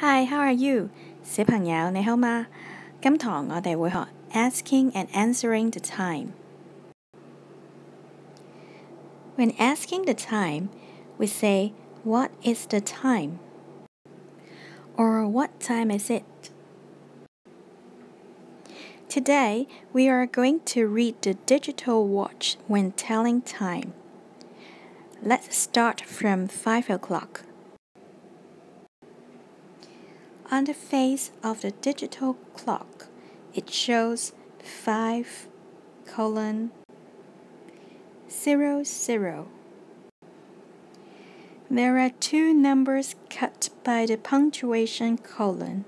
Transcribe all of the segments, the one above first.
Hi, how are you？小朋友你好吗？今堂我哋会学 asking and answering the time。When asking the time, we say what is the time or what time is it? Today, we are going to read the digital watch when telling time. Let's start from 5 o'clock. On the face of the digital clock, it shows 5 colon 0 0. There are two numbers cut by the punctuation colon.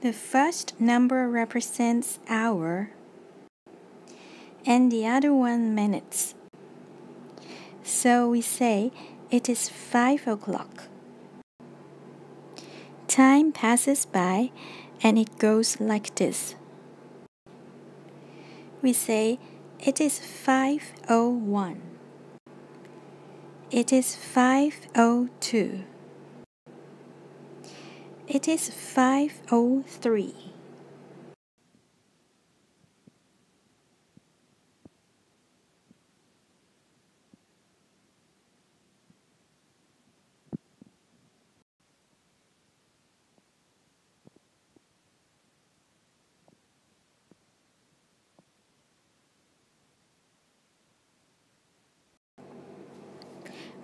The first number represents hour and the other one minutes. So we say it is five o'clock. Time passes by and it goes like this. We say it is 501. It is 502. It is 503.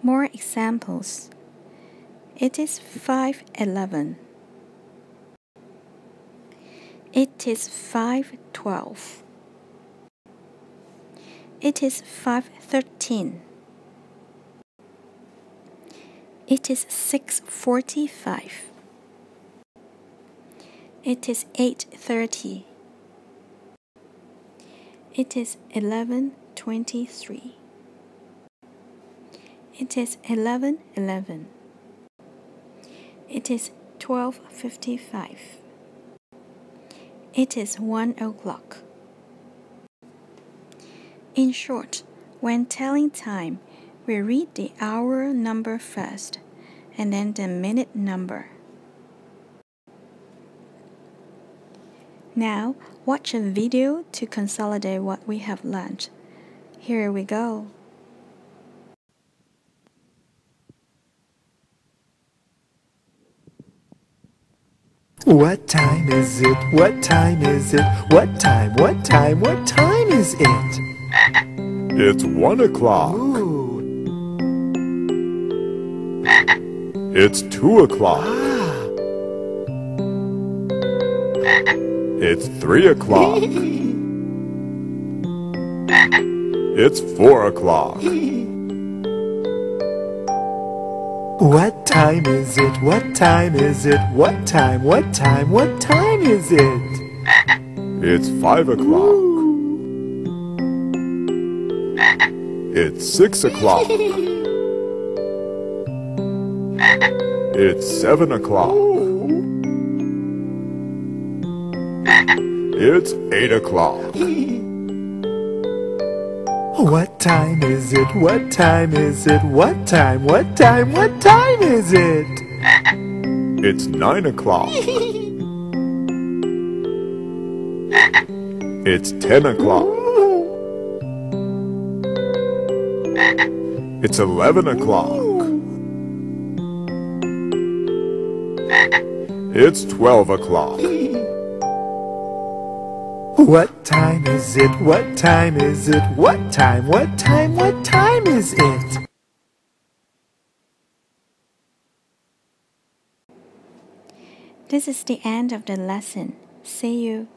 More examples. It is 511. It is 512. It is 513. It is 645. It is 830. It is 1123. It is 1111. It is 1255. It is 1 o'clock. In short, when telling time, we read the hour number first and then the minute number. Now, watch a video to consolidate what we have learned. Here we go. What time is it? What time is it? What time? What time? What time is it? It's one o'clock. It's two o'clock. Ah. It's three o'clock. It's four o'clock. What time is it? What time is it? What time? What time? What time is it? It's five o'clock. It's six o'clock. It's seven o'clock. It's eight o'clock. What time is it? What time is it? What time? What time? What time is it? It's nine o'clock. It's ten o'clock. It's eleven o'clock. It's twelve o'clock. What time is it? What time is it? What time? What time? What time is it? This is the end of the lesson. See you.